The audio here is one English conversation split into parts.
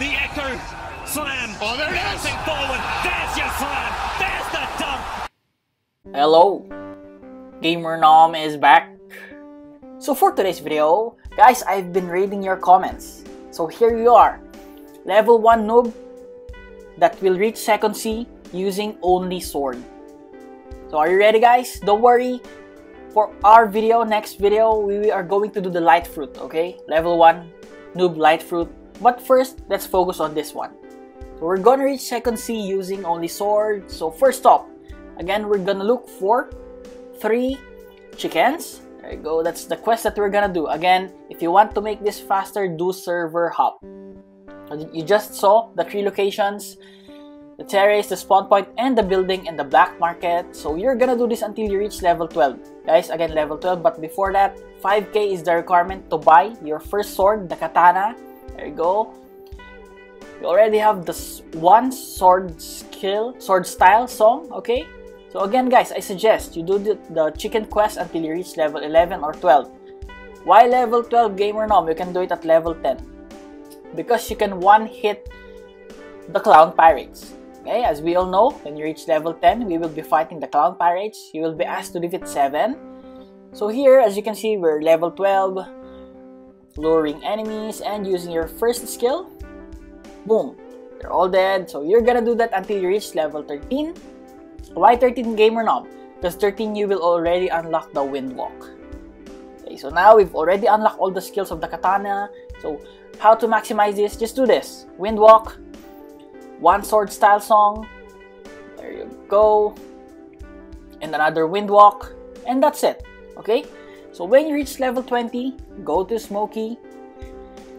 The Echo Slam. Oh, there it is. Bouncing forward. There's your slam. There's the dump. Hello, Gamer Nom is back. So for today's video, guys, I've been reading your comments. So here you are, level 1 noob that will reach second sea using only sword. So are you ready guys? Don't worry, for our video, next video, we are going to do the light fruit, okay? Level 1 noob light fruit. But first, let's focus on this one. So we're gonna reach second sea using only sword. So first up, again, we're gonna look for three chickens. There you go. That's the quest that we're gonna do. Again, if you want to make this faster, do server hop. You just saw the three locations, the terrace, the spawn point, and the building in the black market. So you're gonna do this until you reach level 12. Guys, again, level 12. But before that, 5k is the requirement to buy your first sword, the katana. There you go. You already have the one sword skill, sword style song, okay? So again guys, I suggest you do the, the chicken quest until you reach level 11 or 12. Why level 12 gamer nom? You can do it at level 10. Because you can one hit the clown pirates. Okay, as we all know, when you reach level 10, we will be fighting the clown pirates. You will be asked to defeat 7. So here, as you can see, we're level 12, luring enemies and using your first skill. Boom, they're all dead. So you're gonna do that until you reach level 13. Why 13 gamer nom? Because 13 you will already unlock the windwalk. Okay, so now we've already unlocked all the skills of the katana. So how to maximize this? Just do this. Windwalk, one sword style song. There you go. And another windwalk. And that's it. Okay? So when you reach level 20, go to Smoky.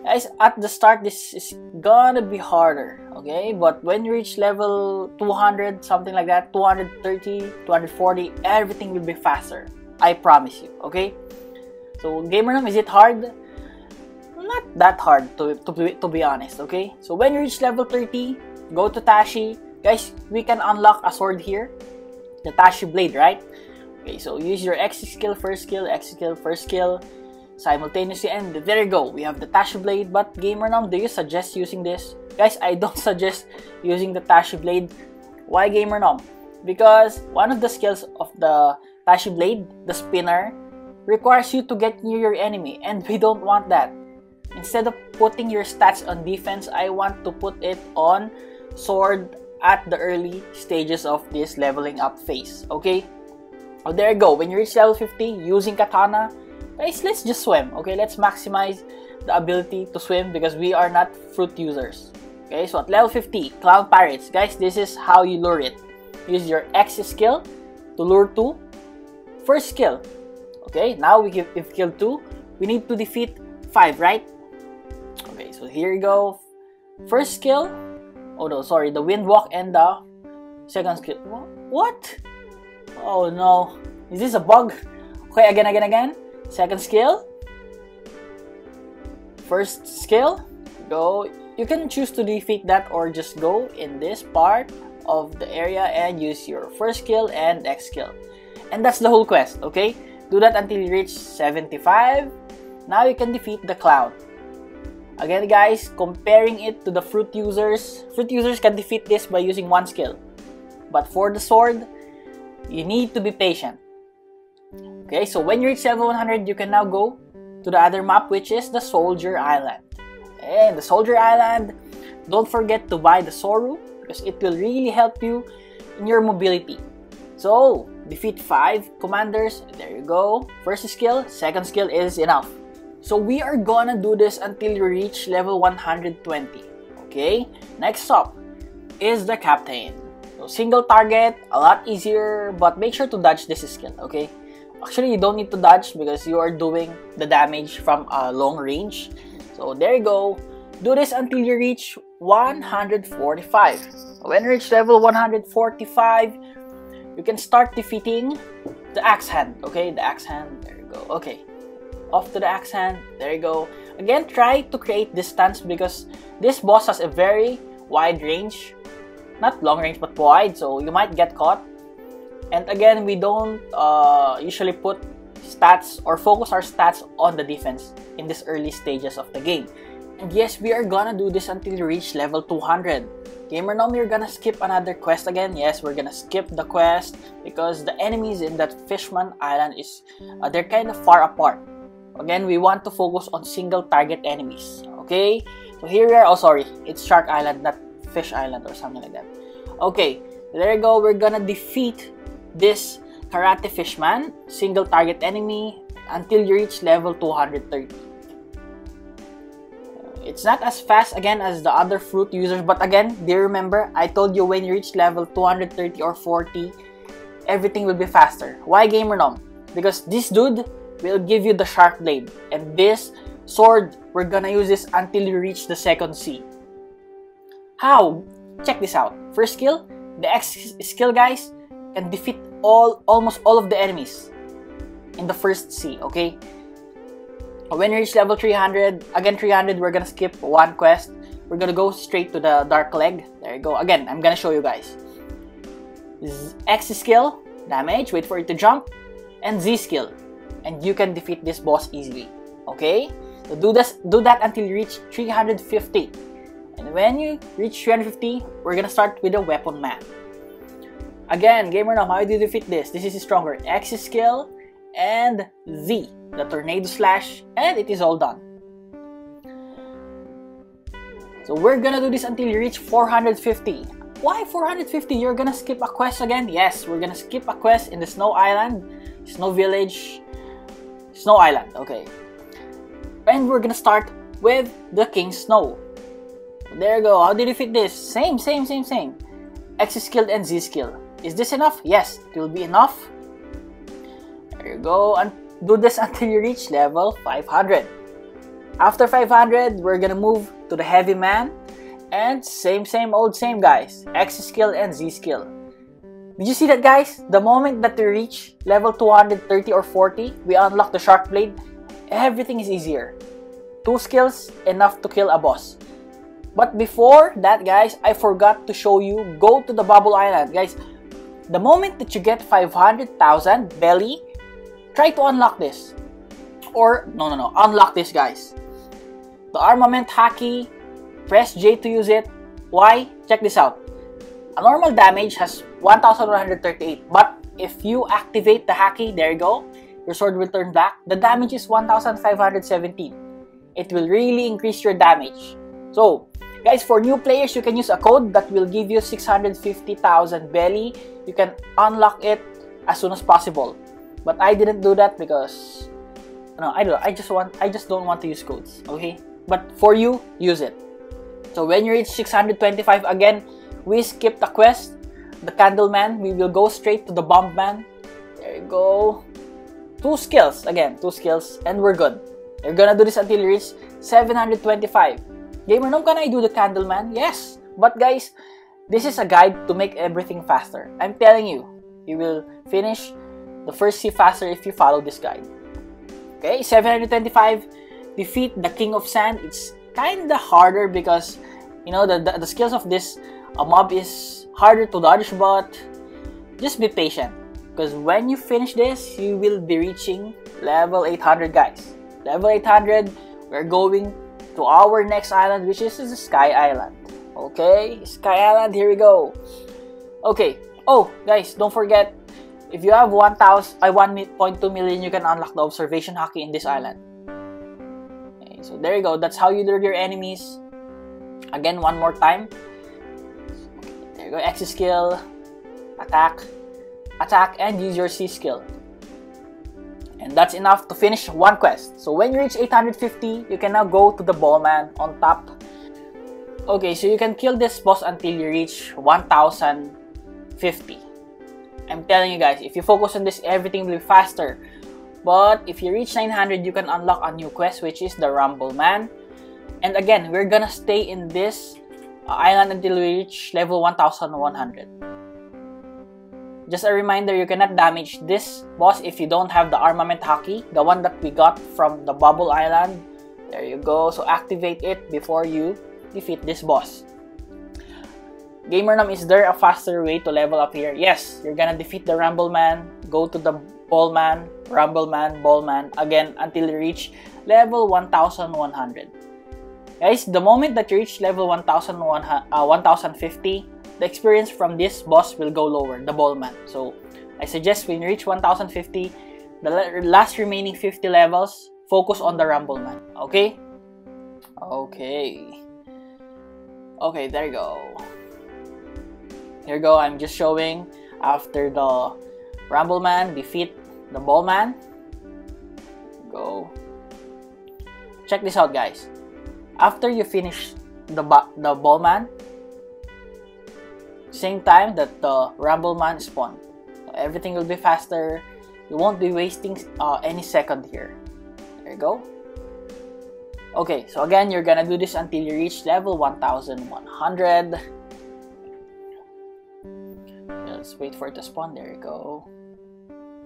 Guys, at the start, this is gonna be harder, okay? But when you reach level 200, something like that, 230, 240, everything will be faster. I promise you, okay? So, GamerNom, is it hard? Not that hard, to, to, be, to be honest, okay? So, when you reach level 30, go to Tashi. Guys, we can unlock a sword here. The Tashi Blade, right? Okay, so use your X skill, first skill, X skill, first skill. Simultaneously and there you go. We have the Tashi blade but gamer nom do you suggest using this? Guys I don't suggest using the Tashi blade. Why gamer nom because one of the skills of the Tashi blade the spinner requires you to get near your enemy and we don't want that. Instead of putting your stats on defense I want to put it on sword at the early stages of this leveling up phase okay oh there you go. When you reach level 50 using katana guys let's just swim okay? Let's maximize the ability to swim because we are not fruit users okay? So at level 50 clown pirates. Guys this is how you lure it. Use your X skill to lure 2. First skill okay? Now we give if kill two we need to defeat five right? Okay so here you go. First skill oh no sorry. The wind walk and the second skill. What oh no is this a bug okay again again again Second skill. First skill. Go. You can choose to defeat that or just go in this part of the area and use your first skill and X skill. And that's the whole quest, okay? Do that until you reach 75. Now you can defeat the clown. Again guys, comparing it to the fruit users, fruit users can defeat this by using one skill. But for the sword, you need to be patient. Okay, so when you reach level 100, you can now go to the other map, which is the Soldier Island. And the Soldier Island, don't forget to buy the Soru because it will really help you in your mobility. So, defeat 5 commanders. There you go. First skill, second skill is enough. So we are gonna do this until you reach level 120. Okay, next up is the captain. Single target, a lot easier, but make sure to dodge this skill, okay? Actually, you don't need to dodge because you are doing the damage from a long range. So there you go. Do this until you reach 145. When you reach level 145, you can start defeating the axe hand. Okay, the axe hand. There you go. Okay, off to the axe hand. There you go. Again, try to create distance because this boss has a very wide range. Not long range, but wide, so you might get caught. And again, we don't uh, usually put stats or focus our stats on the defense in these early stages of the game. And yes, we are gonna do this until you reach level 200. Gamer Nom, you're gonna skip another quest again. Yes, we're gonna skip the quest because the enemies in that Fishman Island is uh, they're kind of far apart. Again, we want to focus on single target enemies. Okay, so here we are. Oh, sorry, it's Shark Island, not Fish Island or something like that. Okay, there you go. We're gonna defeat this Karate Fishman, single target enemy, until you reach level 230. It's not as fast again as the other fruit users, but again, do you remember? I told you when you reach level 230 or 40, everything will be faster. Why Gamer Nom? Because this dude will give you the Shark Blade, and this sword, we're gonna use this until you reach the second sea. How? Check this out. First skill, the X skill guys can defeat all almost all of the enemies in the first sea, okay? When you reach level 300, again 300, we're gonna skip one quest. We're gonna go straight to the Dark Leg. There you go. Again, I'm gonna show you guys. X skill, damage, wait for it to jump, and Z skill. And you can defeat this boss easily. Okay? So do this do that until you reach 350. And when you reach 350, we're gonna start with the weapon map. Again, gamer nom, how do you defeat this? This is stronger. X skill and Z the tornado slash, and it is all done. So we're gonna do this until you reach 450. Why 450? You're gonna skip a quest again? Yes, we're gonna skip a quest in the Snow Island, Snow Village, Snow Island, okay. And we're gonna start with the King Snow. There you go. How did you fit this? Same, same, same, same. X skill and Z skill. Is this enough? Yes, it will be enough. There you go. And do this until you reach level 500. After 500, we're gonna move to the heavy man. And same, same old same guys. X skill and Z skill. Did you see that guys? The moment that we reach level 230 or 40, we unlock the shark blade, everything is easier. Two skills, enough to kill a boss. But before that guys, I forgot to show you, go to the bubble island. Guys, the moment that you get 500,000 belly, Try to unlock this. Or, no, no, no, unlock this, guys. The armament haki, press J to use it. Why? Check this out. A normal damage has 1138, but if you activate the haki, there you go, your sword will turn black. The damage is 1517. It will really increase your damage. So, guys, for new players, you can use a code that will give you 650,000 belly. You can unlock it as soon as possible. But I didn't do that because no, I don't. I just want. I just don't want to use codes. Okay. But for you, use it. So when you reach 625 again, we skip the quest. The Candleman. We will go straight to the Bomb Man. There you go. Two skills again. Two skills, and we're good. You're gonna do this until you reach 725. Gamer, no, can I do the Candleman? Yes. But guys, this is a guide to make everything faster. I'm telling you, you will finish the first sea faster if you follow this guide. Okay, 725, defeat the King of Sand. It's kinda harder because, you know, the, the, the skills of this uh, mob is harder to dodge, but just be patient. Because when you finish this, you will be reaching level 800, guys. Level 800, we're going to our next island, which is the Sky Island. Okay, Sky Island, here we go. Okay, oh, guys, don't forget if you have 1,000, uh, 1.2 million, you can unlock the observation haki in this island. Okay, so there you go. That's how you lure your enemies. Again, one more time. There you go. X skill, attack, attack, and use your C skill. And that's enough to finish one quest. So when you reach 850, you can now go to the ballman on top. Okay, so you can kill this boss until you reach 1050. I'm telling you guys, if you focus on this, everything will be faster. But if you reach 900, you can unlock a new quest, which is the Rumble Man. And again, we're gonna stay in this island until we reach level 1100. Just a reminder, you cannot damage this boss if you don't have the armament haki, the one that we got from the bubble island. There you go. So activate it before you defeat this boss. Gamer Nom, is there a faster way to level up here? Yes, you're gonna defeat the Rumble Man, go to the Ball Man, Rumble Man, Ball Man, again until you reach level 1100. Guys, the moment that you reach level 1000, uh, 1050, the experience from this boss will go lower, the Ballman. So, I suggest when you reach 1050, the last remaining 50 levels, focus on the Rumbleman. Okay? Okay. Okay, there you go. Here you go, I'm just showing after the Rumbleman defeat the Ballman. Go. Check this out, guys. After you finish the the Ballman, same time that the Rumbleman spawn. everything will be faster. You won't be wasting uh, any second here. There you go. Okay, so again, you're gonna do this until you reach level 1100. Let's wait for it to spawn. There you go.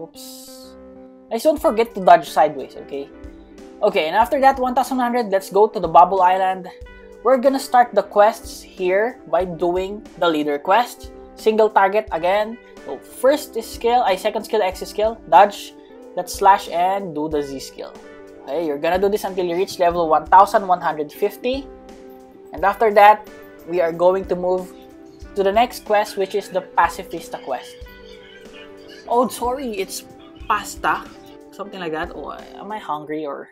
Oops. I just don't forget to dodge sideways, okay? Okay, and after that 1100, let's go to the Bubble Island. We're gonna start the quests here by doing the leader quest. Single target again. So first is skill, I second skill, X skill, dodge, let's slash and do the Z skill. Okay, you're gonna do this until you reach level 1150. And after that, we are going to move to the next quest, which is the Pacifista quest. Oh, sorry, it's pasta. Something like that. Oh, am I hungry or...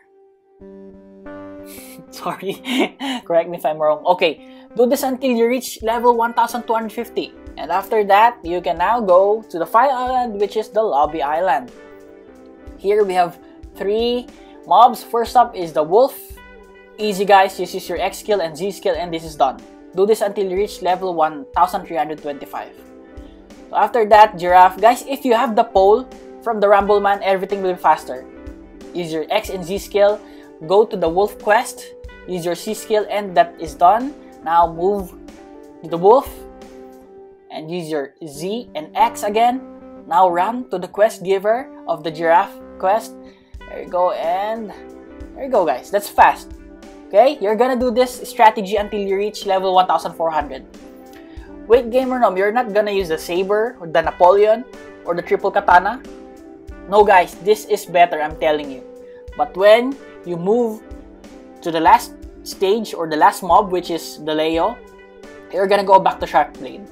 sorry, correct me if I'm wrong. Okay, do this until you reach level 1250. And after that, you can now go to the final island, which is the Lobby Island. Here we have three mobs. First up is the Wolf. Easy guys, just use your X skill and Z skill and this is done. Do this until you reach level 1325. So after that, Giraffe. Guys, if you have the pole from the Rumbleman, everything will be faster. Use your X and Z skill. Go to the Wolf quest. Use your C skill and that is done. Now move to the Wolf and use your Z and X again. Now run to the quest giver of the giraffe quest. There you go, and there you go, guys. That's fast. Okay, you're gonna do this strategy until you reach level 1400. Wait, Gamer Nom, you're not gonna use the Saber, or the Napoleon, or the Triple Katana. No, guys, this is better, I'm telling you. But when you move to the last stage or the last mob, which is the Leo, you're gonna go back to Shark Blade.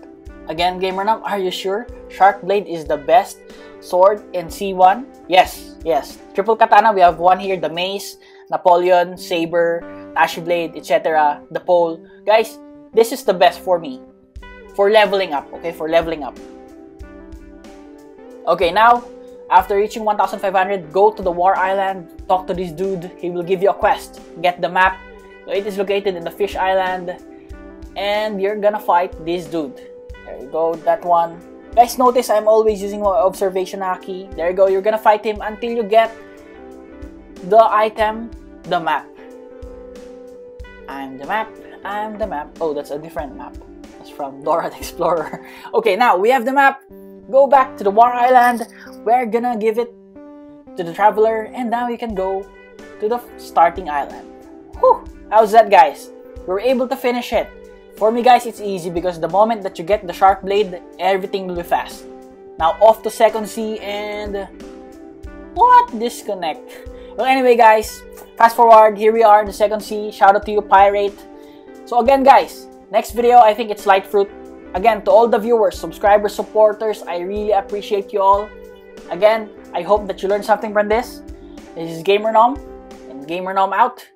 Again, Gamer Nom, are you sure? Shark Blade is the best sword in C1? Yes, yes. Triple Katana, we have one here, the Mace, Napoleon, Saber, Ash Blade, etc. The pole. Guys, this is the best for me. For leveling up, okay? For leveling up. Okay, now, after reaching 1500, go to the War Island, talk to this dude, he will give you a quest. Get the map. It is located in the Fish Island, and you're gonna fight this dude. There you go, that one. Guys, notice I'm always using my observation haki. There you go, you're gonna fight him until you get the item, the map. I'm the map, I'm the map. Oh, that's a different map. That's from Dora the Explorer. okay, now we have the map. Go back to the War Island. We're gonna give it to the Traveler, and now you can go to the starting island. Whew! How's that, guys? We were able to finish it. For me guys, it's easy because the moment that you get the Shark Blade, everything will be fast. Now off to second sea and... What? Disconnect. Well anyway guys, fast forward, here we are in the second sea. Shout out to you Pirate. So again guys, next video I think it's Light Fruit. Again, to all the viewers, subscribers, supporters, I really appreciate you all. Again, I hope that you learned something from this. This is Gamer Nom, and Gamer Nom out.